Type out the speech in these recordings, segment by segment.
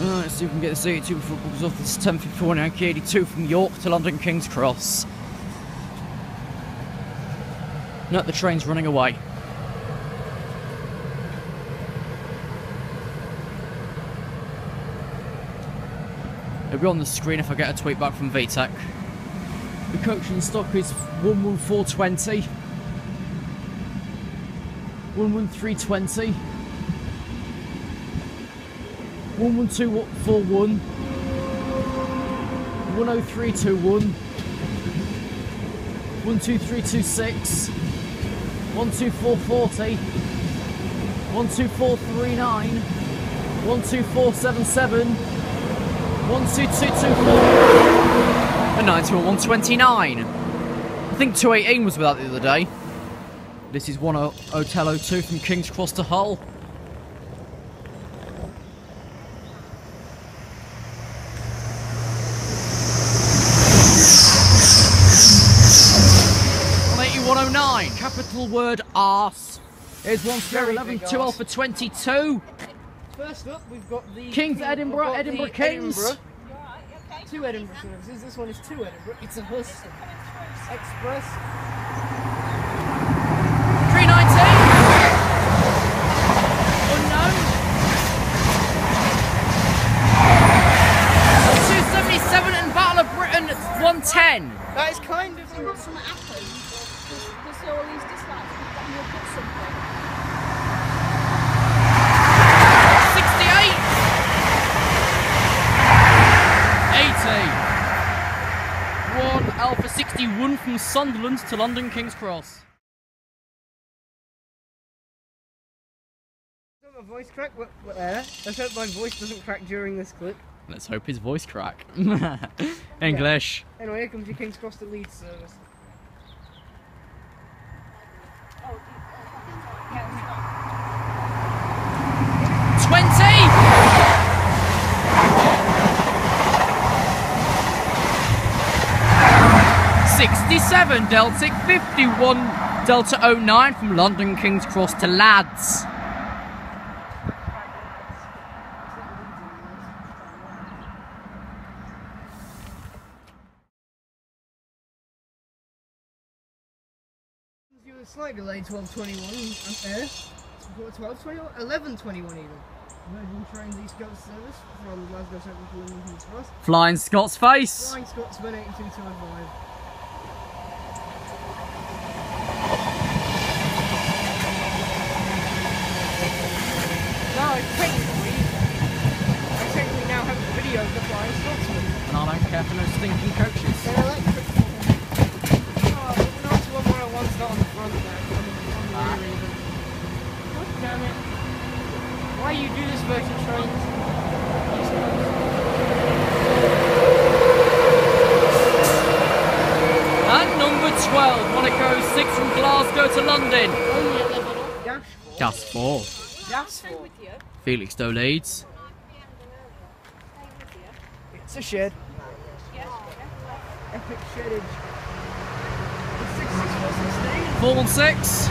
Uh, let's see if we can get this 82 before it goes off. This is 1054 Yankee 82 from York to London King's Cross. No, the train's running away. It'll be on the screen if I get a tweet back from VTEC. The coach in stock is 11420. 11320. 11241. 10321. 12326. 12440. 12439. 12477. 12224. And 92129. I think 218 was without the other day. This is 1 Hotel 02 from King's Cross to Hull. On 8109, capital word arse. Here's one Sierra Very 11, big 2 arse. Alpha 22. First up, we've got the Kings we've Edinburgh, got the Edinburgh Kings. Edinburgh. Two Edinburgh services. This one is two Edinburgh. It's a Huston Express. 319. Unknown. 277 and Battle of Britain 110. That is kind of. What's something happened? There's, there's all these dislikes. We've got put something. 68. 80. 1 Alpha 61 from Sunderland to London King's Cross. My voice crack. There. Let's hope my voice doesn't crack during this clip. Let's hope his voice crack. English. Anyway, here comes your King's Cross to Leeds service. Twenty. Sixty-seven Deltic, fifty-one Delta 09 from London King's Cross to Lads. You were slightly delayed 1221 up 1221? 1121 even. Virgin Trains East Coast service from Glasgow Central to London King's Cross. Flying Scott's face. Flying Scotsman 82225. No, technically, I technically now have a video of the Flying Scotsman. And I don't care for no stinking coaches. They're electric. Oh, no, it's one where one's not on the front there, it's on the, on the Ah. rear even. God damn it. Why you do this Virgin Trains? East Coast. And number 12, Monaco 6 from Glasgow to London. Only a level up. Dash 4. Gas 4. Dash Stay 4. with you. Felix Doe leads. Stay with. It's a shed. Epic sheddage. It's 66416. 4 and 6.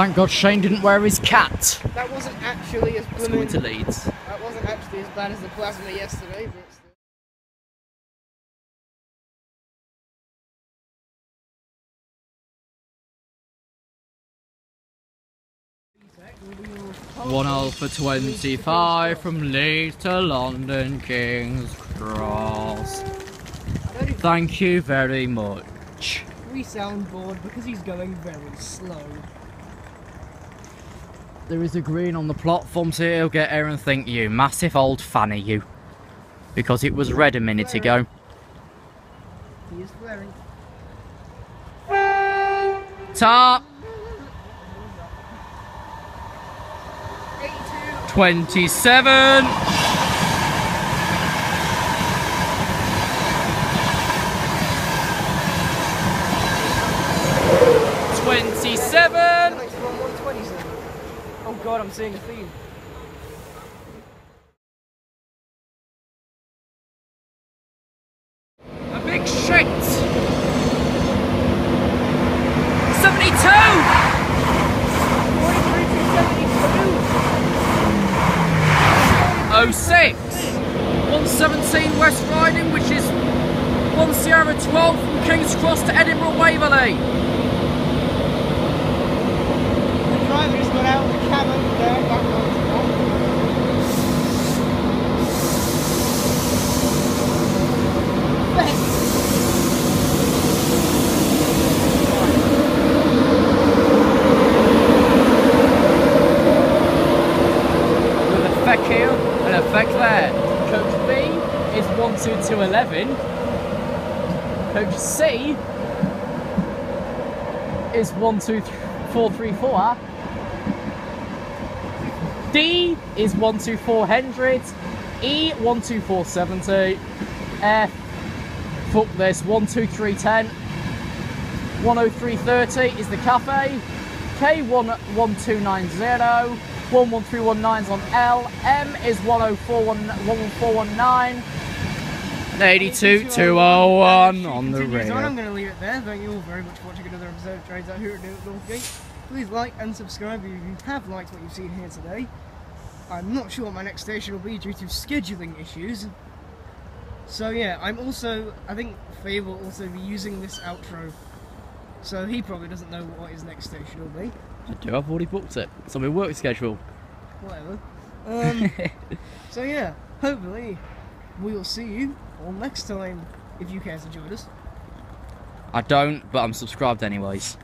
Thank God Shane didn't wear his cat. That wasn't actually as Let's go into Leeds. That wasn't actually as bad as the plasma yesterday, but still. One Alpha 25 from Leeds to London King's Cross. I don't even Thank you very much. we sound bored because he's going very slow. There is a green on the platform, so it'll get Aaron think you. Massive old fanny, you. Because it was red a minute ago. He is wearing. Top! 27. Twenty-seven. Next one, 127. Oh god, I'm seeing a theme. A big shit. 72. 06. 117 West Riding, which is 1 Sierra 12 from King's Cross to Edinburgh Waverley. The driver just got out of the cabin there, back on to Effect here and effect there. Coach B is 12211. Coach C is 12434. D is 12400. E 12470. F fuck this 12310. 10330 is the cafe. K11290. 11319 is on L. M is 10419. 11419. 82201 on the radio. On. I'm going to leave it there. Thank you all very much for watching another episode of Trains At here at Northgate. Please like and subscribe if you have liked what you've seen here today. I'm not sure what my next station will be due to scheduling issues. So yeah, I'm also, I think Fabe will also be using this outro. So he probably doesn't know what his next station will be. I do, I've already booked it. It's on my work schedule. Whatever. Um, so yeah, hopefully we'll see you all next time if you care to join us. I don't, but I'm subscribed anyways.